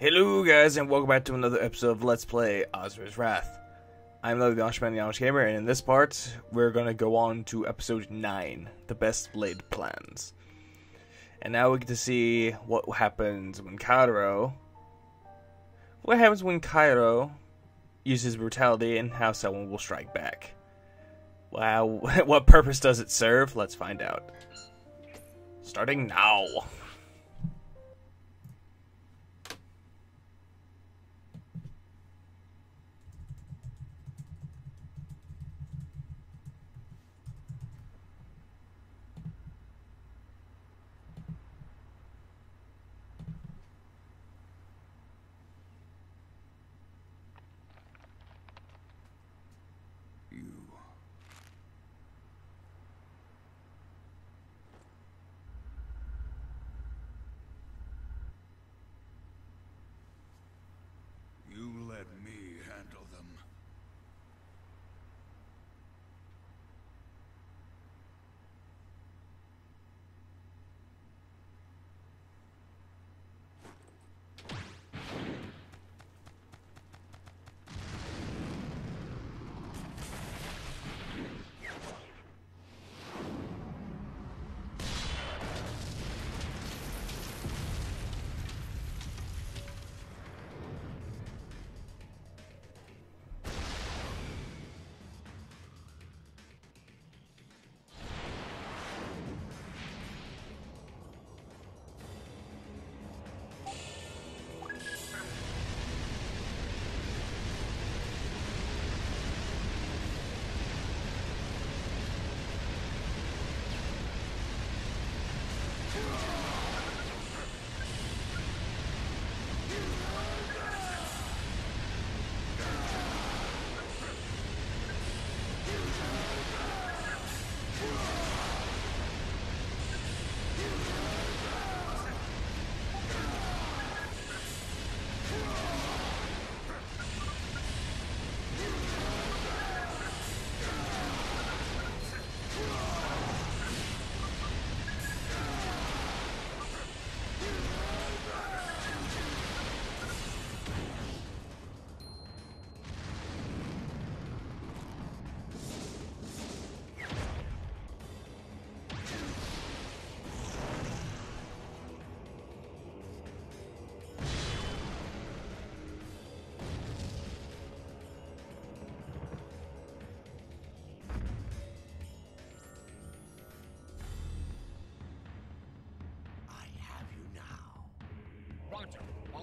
Hello guys and welcome back to another episode of Let's Play Asura's Wrath. I'm Levy the Amish the Amish Gamer, and in this part, we're gonna go on to episode 9, The Best Laid Plans. And now we get to see what happens when Kalrow... What happens when Kalrow uses brutality and how someone will strike back. Wow, what purpose does it serve? Let's find out. Starting now.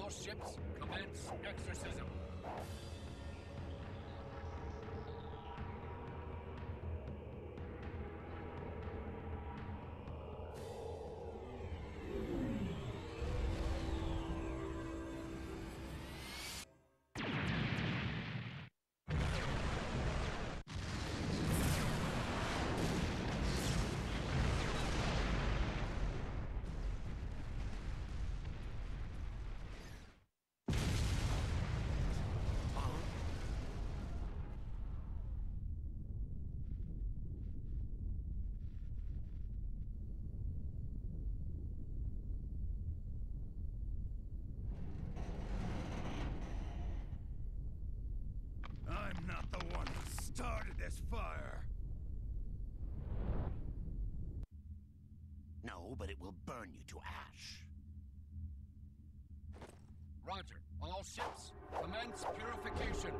All ships commence exorcism. Started this fire. No, but it will burn you to ash. Roger. All ships commence purification.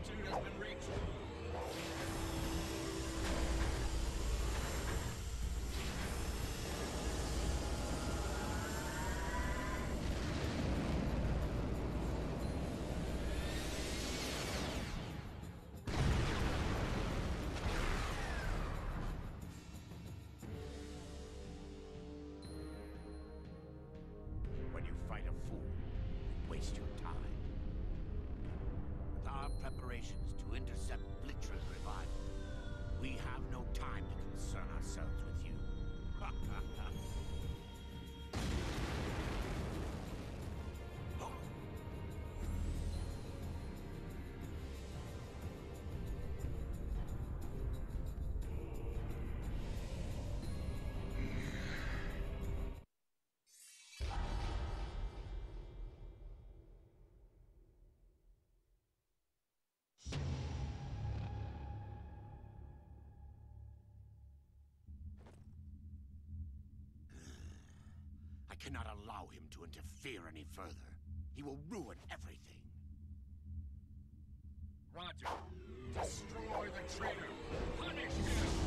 Altitude has been reached. Cannot allow him to interfere any further. He will ruin everything. Roger. Destroy the traitor. Punish him.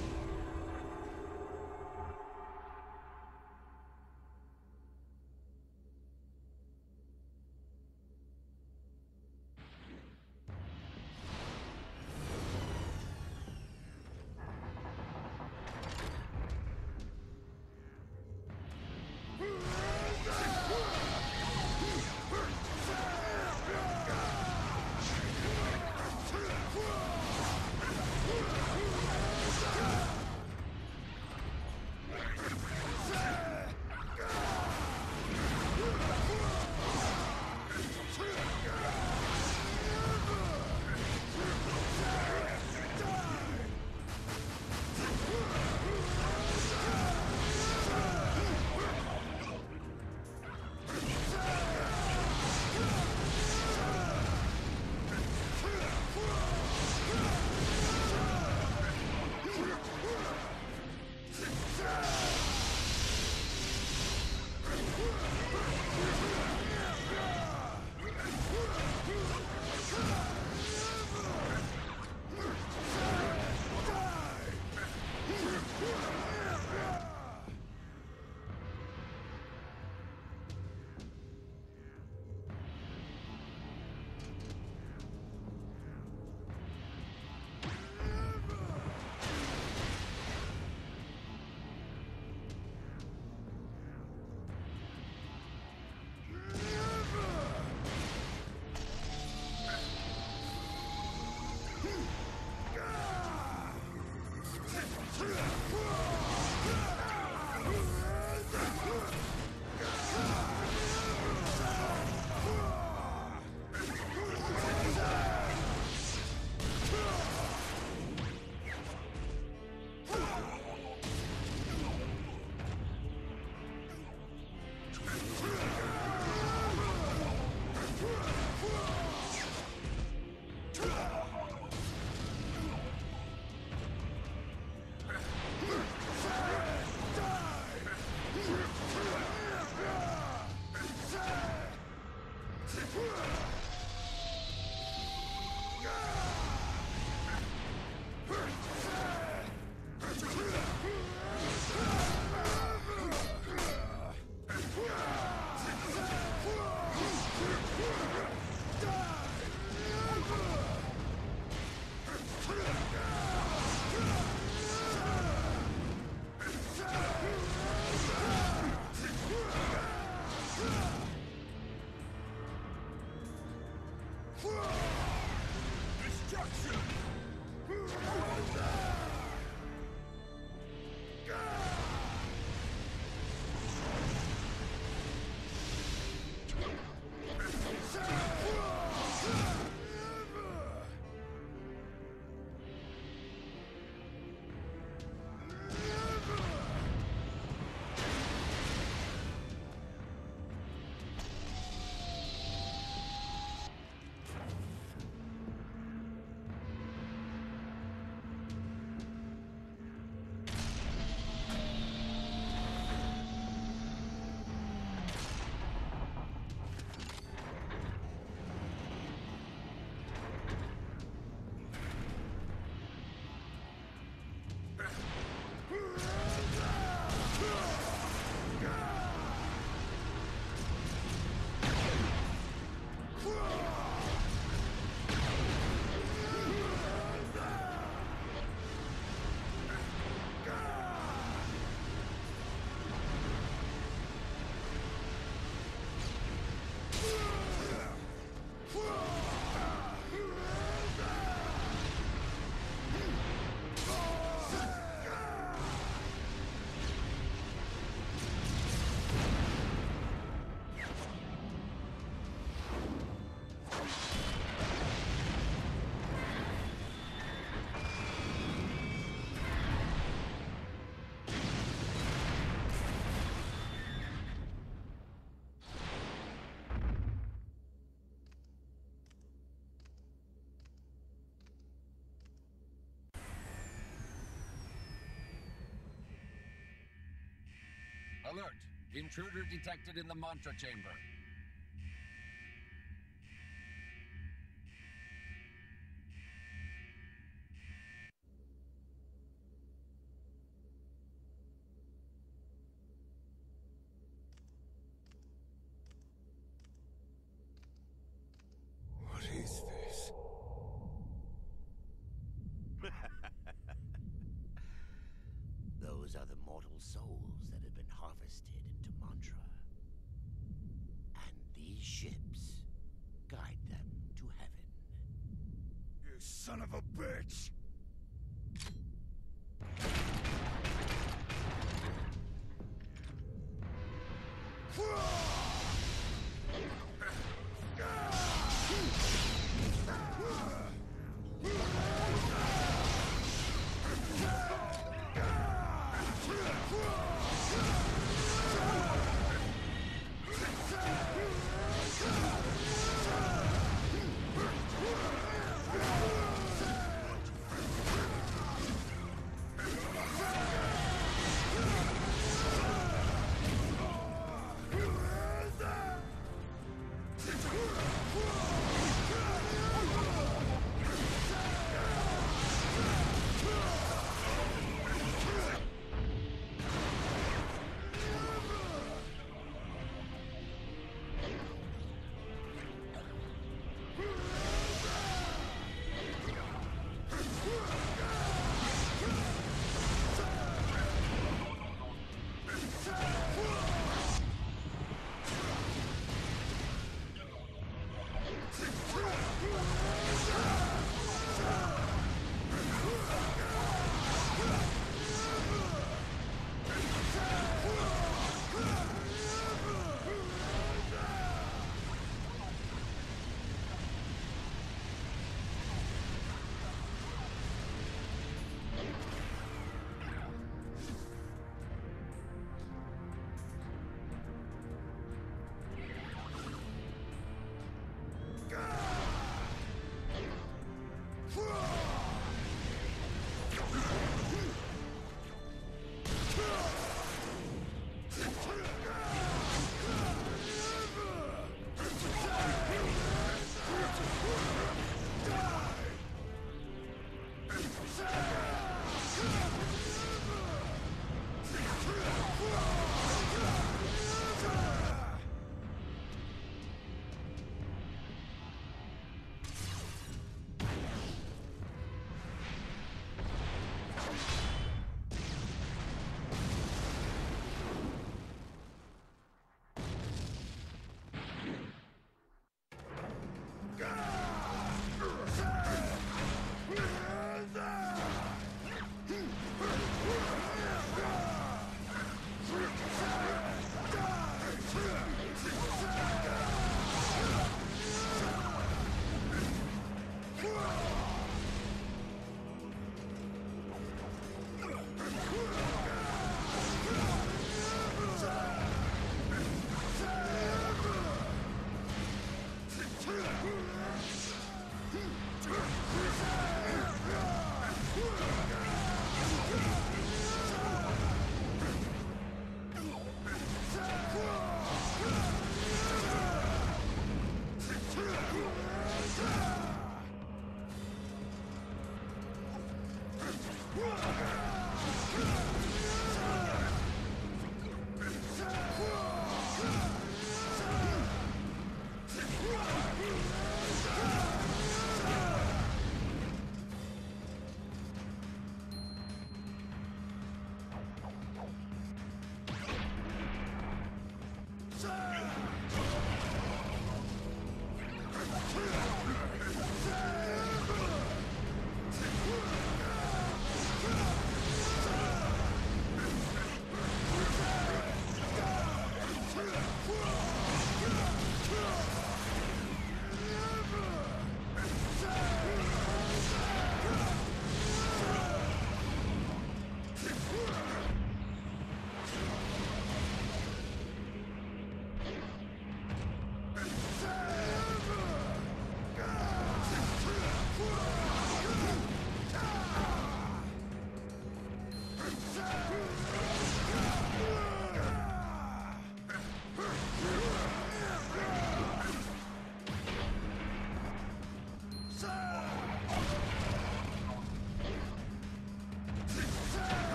Alert! Intruder detected in the mantra chamber. Son of a bitch!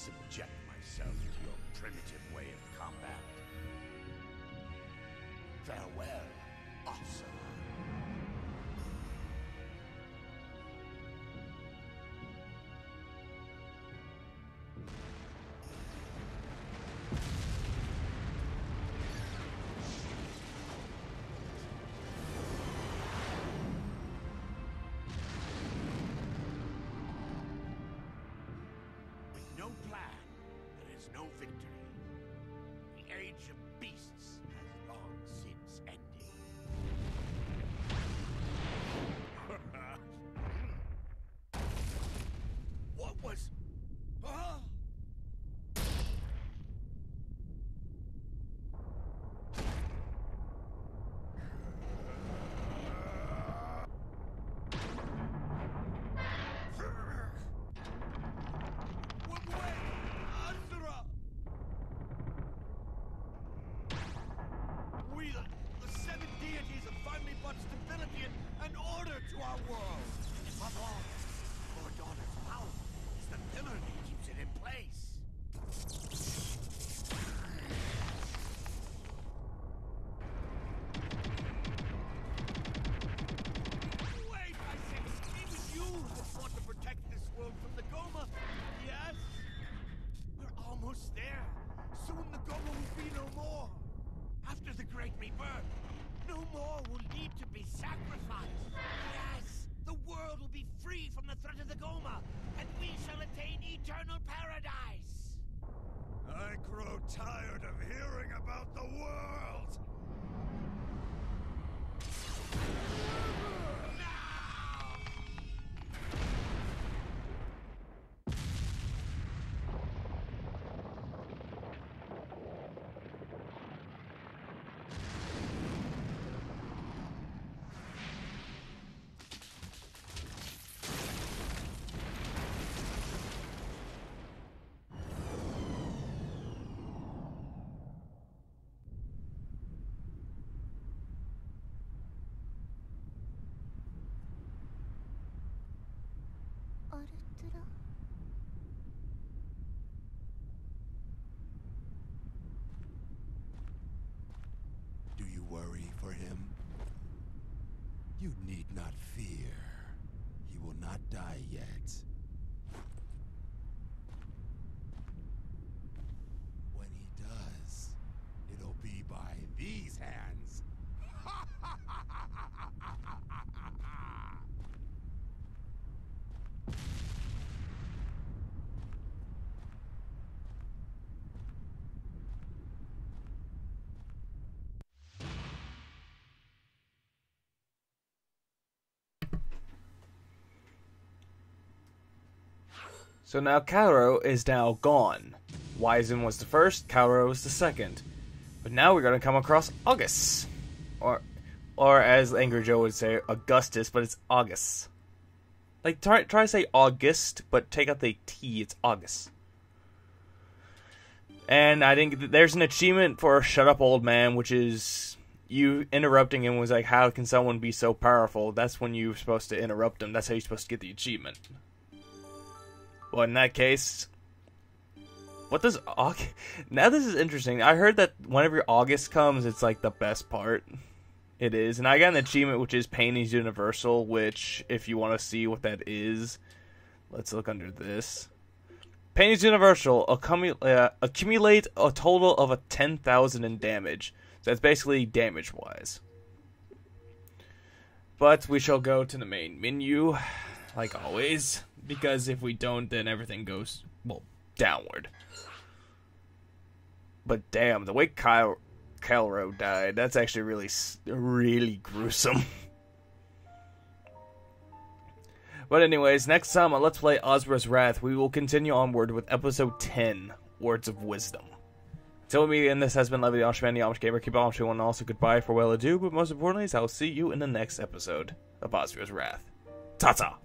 Subject myself to your primitive way of combat. Farewell, no plan, there is no victory. The age of beasts Do you worry for him? You need not fear. He will not die yet. When he does, it'll be by these hands. So now Kalrow is now gone. Wyzen was the first, Kalrow was the second. But now we're gonna come across Augus. Or or as Angry Joe would say, Augustus, but it's Augus. Like try try to say August, but take out the T, it's Augus. And I think there's an achievement for Shut Up Old Man, which is you interrupting him was like, How can someone be so powerful? That's when you're supposed to interrupt him. That's how you're supposed to get the achievement. Well, in that case, what does Augus? Now this is interesting. I heard that whenever Augus comes, it's like the best part. It is, and I got an achievement which is Painting's Universal. Which, if you want to see what that is, let's look under this. Painting's Universal uh, accumulate a total of a ten thousand in damage. So that's basically damage wise. But we shall go to the main menu, like always because if we don't, then everything goes well downward. But damn, the way Kyle Kalrow died, that's actually really really gruesome. but anyways, next time on Let's Play Asura's Wrath, we will continue onward with episode 10, Words of Wisdom. Until we meet again, this has been Levy the Amish the Amish Gamer. Keep on and also goodbye for well ado, but most importantly, I'll see you in the next episode of Asura's Wrath. Ta-ta!